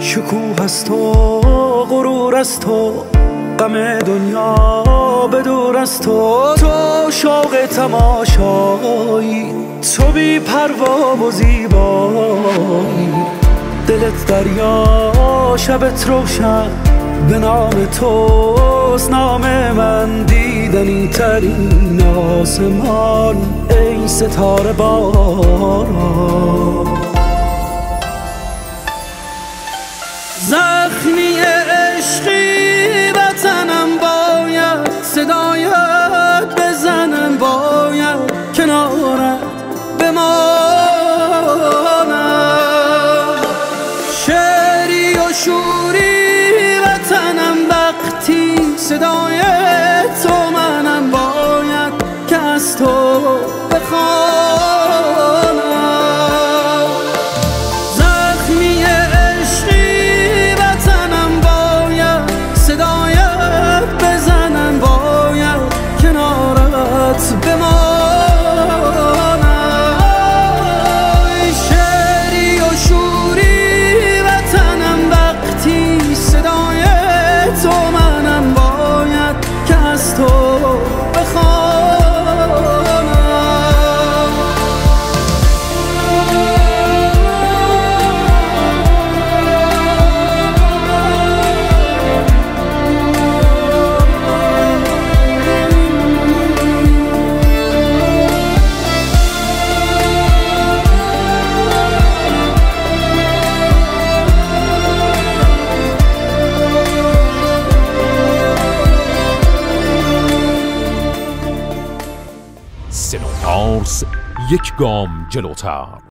شکوه از تو غرور از تو غم دنیا به دور از تو. تو شوق تماشایی تو بی پروا و زیبایی. دلت دریا شبت روشن به نام توست نام من دیدنی ترین آسمان ای ستاره باران زخمی عشقی وطنم باید صدایت بزنن باید کنارت بمانم. شعری و شوری وطنم وقتی صدای صدا پارس یک گام جلوتر.